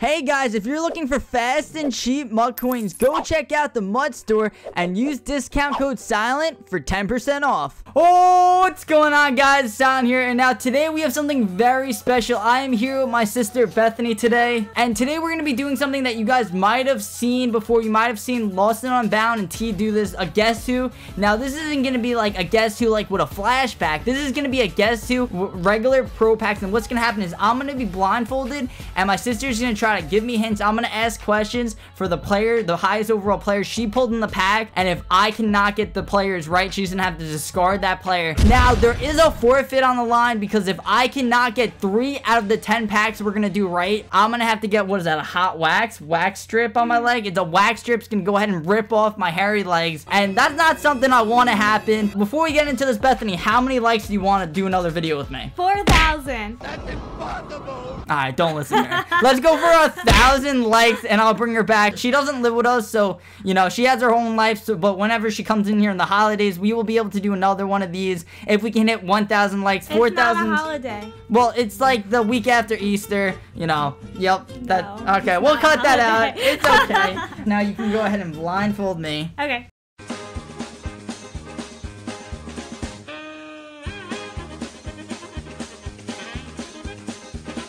Hey guys, if you're looking for fast and cheap MUT coins, go check out the MUT store and use discount code SILENT for 10% off. Oh, what's going on guys? Silent here, and now today we have something very special. I am here with my sister Bethany today, and today we're going to be doing something that you guys might have seen before. You might have seen Lost and Unbound and T do this, a Guess Who. Now, this isn't going to be like a Guess Who like with a flashback. This is going to be a Guess Who regular pro packs, and what's going to happen is I'm going to be blindfolded, and my sister's going to try try to give me hints. I'm going to ask questions for the player, the highest overall player she pulled in the pack. And if I cannot get the players right, she's going to have to discard that player. Now, there is a forfeit on the line because if I cannot get three out of the 10 packs we're going to do right, I'm going to have to get, what is that, a hot wax? Wax strip on my leg? The wax strips can go ahead and rip off my hairy legs. And that's not something I want to happen. Before we get into this, Bethany, how many likes do you want to do another video with me? 4,000. That's impossible. All right, don't listen to her. Let's go for a thousand likes and I'll bring her back. She doesn't live with us, so, you know, she has her own life, so, but whenever she comes in here in the holidays, we will be able to do another one of these. If we can hit 1,000 likes, 4,000. It's not a holiday. Well, it's like the week after Easter, you know. Yep, that, No, okay, we'll cut that out. It's okay. now you can go ahead and blindfold me. Okay.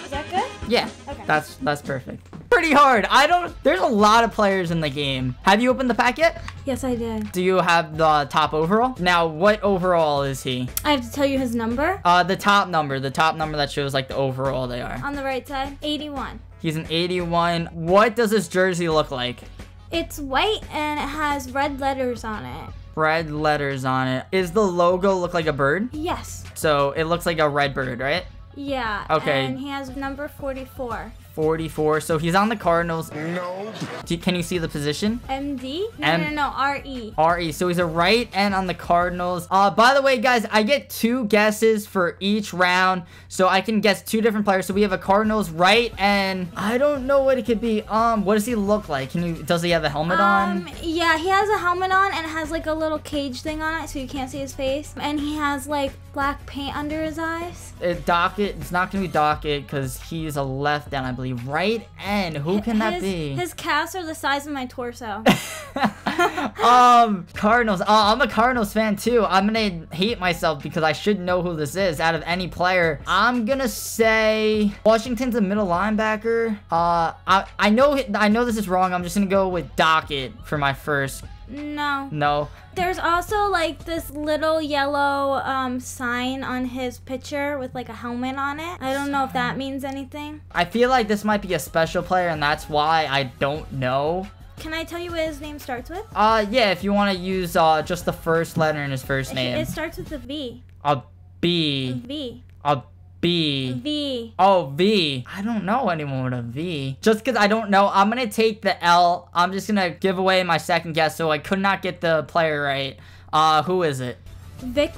Is that good? Yeah. That's, that's perfect. Pretty hard. I don't, there's a lot of players in the game. Have you opened the pack yet? Yes, I did. Do you have the top overall? Now, what overall is he? I have to tell you his number. Uh, the top number, the top number that shows like the overall they are. On the right side, 81. He's an 81. What does this jersey look like? It's white and it has red letters on it. Red letters on it. Is the logo look like a bird? Yes. So it looks like a red bird, right? Yeah. Okay. And he has number 44. 44. So he's on the Cardinals. No. Do- Can you see the position? MD? No, M- no, no, RE. RE. So he's a right end on the Cardinals. Uh, by the way, guys, I get two guesses for each round. So I can guess two different players. So we have a Cardinals right and I don't know what it could be. Um, what does he look like? Can you, does he have a helmet on? Um, yeah, he has a helmet on and it has like a little cage thing on it so you can't see his face. And he has like black paint under his eyes. It, Dockett, it's not gonna be Dockett because he's a left end, I believe. Right end. Who can that be? His calves are the size of my torso. um, Cardinals. Uh, I'm a Cardinals fan too. I'm gonna hate myself because I should know who this is out of any player. I'm gonna say Washington's a middle linebacker. Uh, I I know I know this is wrong. I'm just gonna go with Dockett for my first. No. No. There's also like this little yellow um, sign on his picture with like a helmet on it. I don't know if that means anything. I feel like this might be a special player, and that's why I don't know. Can I tell you what his name starts with? Uh, yeah, if you want to use uh just the first letter in his first name. It starts with a V. A B. V. A B. V. Oh, V. I don't know anyone with a V. Just because I don't know, I'm going to take the L. I'm just going to give away my second guess, so I could not get the player right. Uh, who is it? Vic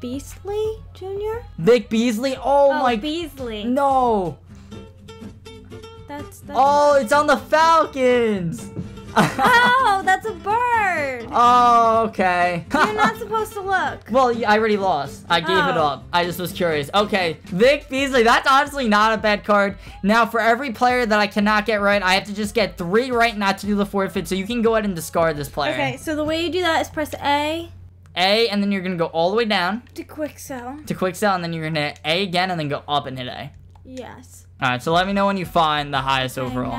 Beasley Jr. Vic Beasley? Oh, Oh, my... Beasley. no. That's, that's Oh, it's on the Falcons. Oh, that's a bird. oh, okay. You're not supposed to look. Well, I already lost. I gave it Oh. up. I just was curious. Okay, Vic Beasley. That's honestly not a bad card. Now, for every player that I cannot get right, I have to just get three right not to do the forfeit. So you can go ahead and discard this player. Okay, so the way you do that is press A A, and then you're gonna go all the way down to quick sell. to quick sell, and then you're gonna hit A again, and then go up and hit A. Yes. All right. So let me know when you find the highest Okay, overall.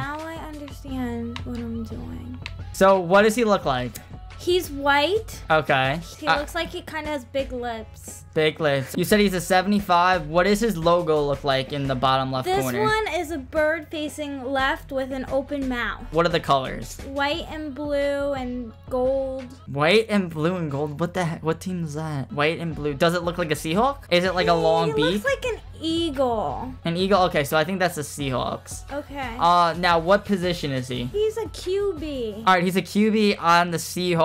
What I'm doing. So what does he look like? He's white. Okay. He Uh, looks like he kind of has big lips. big lips. You said he's a 75. What does his logo look like in the bottom left This corner? This one is a bird facing left with an open mouth. What are the colors? White and blue and gold. White and blue and gold. What the heck? What team is that? White and blue. Does it look like a Seahawk? Is it like a long he beak? looks like an eagle. An eagle? Okay, so I think that's the Seahawks. Okay. Uh, now what position is he? He's a QB. All right, he's a QB on the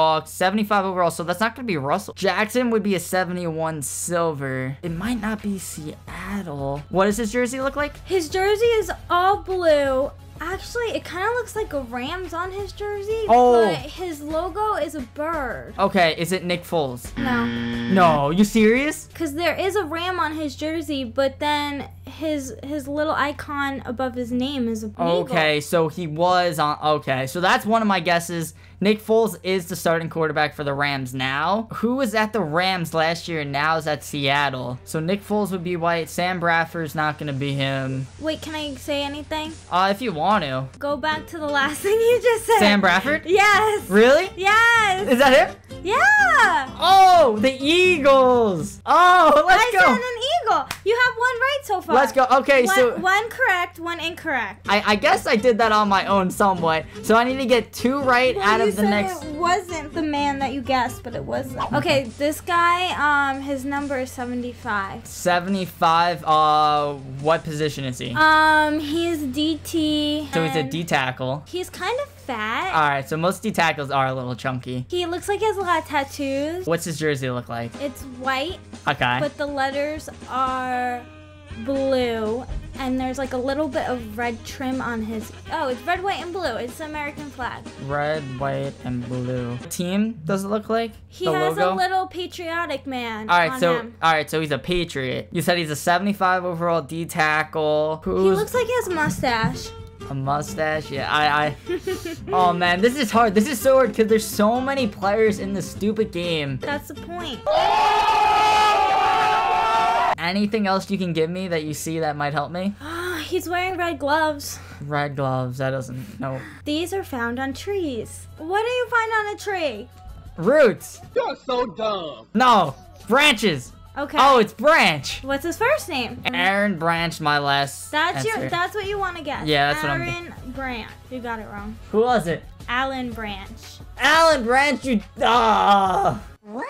Seahawks, 75 overall, so that's not going to be Russell. Jackson would be a 71 silver. It might not be Seattle. What does his jersey look like? His jersey is all blue. Actually, it kind of looks like a Rams on his jersey, Oh. but his logo is a bird. Okay, is it Nick Foles? No, No, you serious? because there is a ram on his jersey, but then his his little icon above his name is a eagle. Okay, so he was on. Okay, so that's one of my guesses. Nick Foles is the starting quarterback for the Rams now. Who was at the Rams last year and now is at Seattle? So Nick Foles would be white. Sam Bradford's not going to be him. Wait, can I say anything? Uh, if you want to. Go back to the last thing you just said. Sam Bradford? Yes. Really? Yes. Is that him? Yeah. Oh, the Eagles. Oh, let's I go. Said an eagle. You have one right so far. Let's go. Okay, One, so one correct, one incorrect. I, I guess I did that on my own somewhat. So I need to get two right Well, out of the said next. it wasn't the man that you guessed, but it was. Okay, this guy, um, his number is 75. 75. Uh, what position is he? Um, he's DT. so he's a and tackle. He's kind of fat. All right, so most D tackles are a little chunky. he looks like he has a lot of tattoos. What's his jersey look like? It's white, Okay. but the letters are blue. And there's like a little bit of red trim on his. Oh, it's red, white, and blue. It's the American flag. Red, white, and blue. Team does it look like? He the has logo? a little patriotic man. All right, on so him. all right, so he's a Patriot. You said he's a 75 overall D tackle. He looks like he has a mustache. a mustache? Yeah, I, I. oh man, this is hard. This is so hard because there's so many players in this stupid game. That's the point. Anything else you can give me that you see that might help me? He's wearing red gloves. Red gloves. That doesn't. No. These are found on trees. What do you find on a tree? Roots. You're so dumb. No. Branches. Okay. Oh, it's Branch. What's his first name? Aaron Branch, my last. That's answer. your. That's what you want to guess. Yeah, that's what I'm- Aaron Branch. You got it wrong. Who was it? Alan Branch. Alan Branch. You. Ah. What?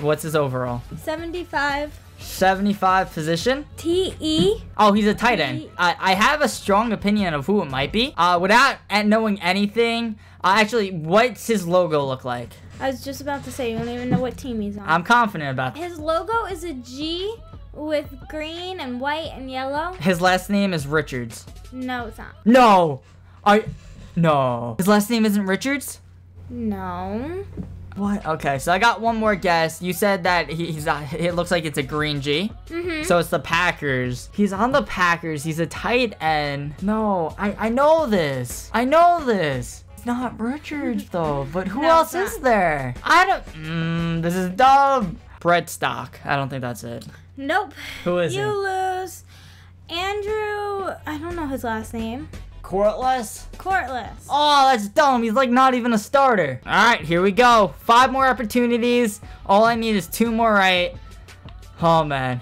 What's his overall? 75. 75 position. T E. Oh, he's a tight end. I, I have a strong opinion of who it might be. Uh, without knowing anything, uh, actually, what's his logo look like? I was just about to say you don't even know what team he's on. I'm confident about His logo is a G with green and white and yellow. His last name is Richards. No, it's not. No. I. No. His last name isn't Richards? No. What? Okay, so I got one more guess. You said that he, he's. Uh, it looks like it's a green G. Mhm. So it's the Packers. He's on the Packers. He's a tight end. No, I I know this. I know this. It's not Richards though. But who No, else is there? I don't. Mm, this is dumb. Brett Stock. I don't think that's it. Nope. Who is you it? lose. Andrew. I don't know his last name. Quarless. Quarless. Oh, that's dumb. He's like not even a starter. All right, here we go. Five more opportunities. All I need is two more right. Oh man.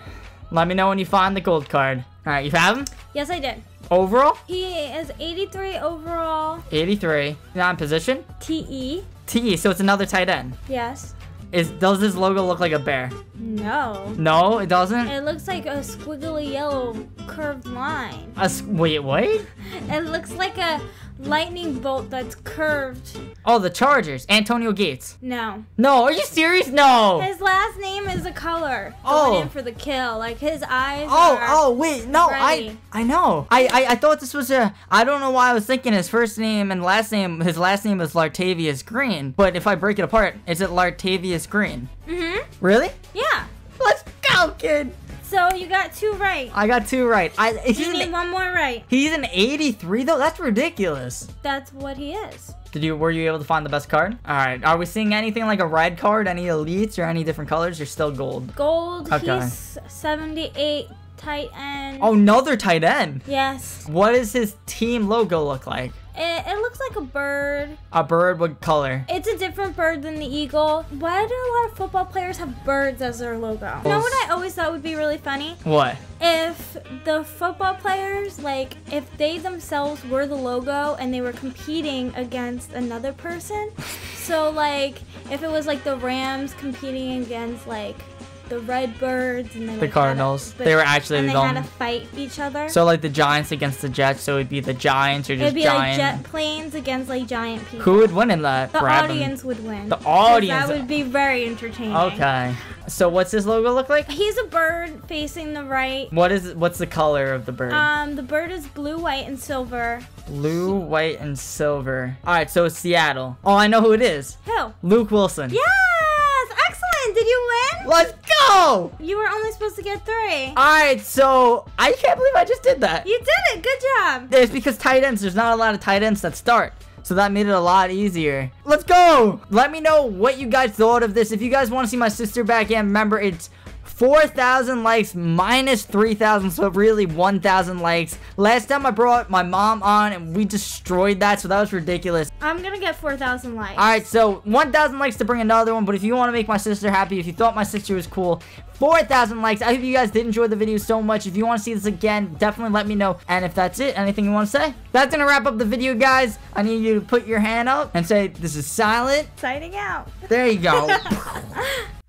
Let me know when you find the gold card. All right, you have him? Yes, I did. Overall? He is 83 overall. 83. Non position? TE. T, so it's another tight end. Yes. Is does this logo look like a bear? No. No, it doesn't. It looks like a squiggly yellow curved line. A wait, wait. It looks like a lightning bolt that's curved. Oh, the Chargers. Antonio Gates. No. No, are you serious? No. His last name is a color. Oh. Going in for the kill. Like his eyes Oh, are. oh, wait, no, I, Ready. I know. I, I, I thought this was a. I don't know why I was thinking his first name and last name. His last name is Ladarius Green. But if I break it apart, is it Ladarius Green? Mm-hmm. Really? Yeah. Let's go, kid. So you got two right. I got two right. I. He's You need an, one more right. he's an 83 though. That's ridiculous. That's what he is. Did you? Were you able to find the best card? All right. Are we seeing anything like a red card? Any elites or any different colors? You're still gold? Gold. Okay. He's 78 tight end. Oh, another tight end. Yes. What does his team logo look like? It, it looks like a bird. A bird. What color? It's a different bird than the eagle. Why do a lot of football players have birds as their logo? You know what I always thought would be really funny? What? If the football players, like, if they themselves were the logo and they were competing against another person. So, like, if it was like the Rams competing against, like, the Redbirds and The Cardinals. A, They were actually they had to fight each other. So like the Giants against the Jets, so it'd be the Giants or just It'd be giant. like jet planes against like giant people. Who would win in that? The 'em. audience would win. The audience. That would be very entertaining. Okay. So what's his logo look like? He's a bird facing the right. What is what's the color of the bird? Um, the bird is blue, white, and silver. Blue, white, and silver. All right, so it's Seattle. Oh, I know who it is. Who? Luke Willson. Yes! Excellent! Did you win? Let's! No! You were only supposed to get three. Alright, so I can't believe I just did that. You did it. Good job. It's because tight ends, there's not a lot of tight ends that start. So that made it a lot easier. Let's go! Let me know what you guys thought of this. If you guys want to see my sister back in, remember it's 4,000 likes minus 3,000, so really 1,000 likes. Last time I brought my mom on and we destroyed that, so that was ridiculous. I'm gonna get 4,000 likes. Alright, so 1,000 likes to bring another one, but if you want to make my sister happy, if you thought my sister was cool, 4,000 likes. I hope you guys did enjoy the video so much. If you want to see this again, definitely let me know. And if that's it, anything you want to say? That's going to wrap up the video, guys. I need you to put your hand up and say, this is silent. Signing out. There you go.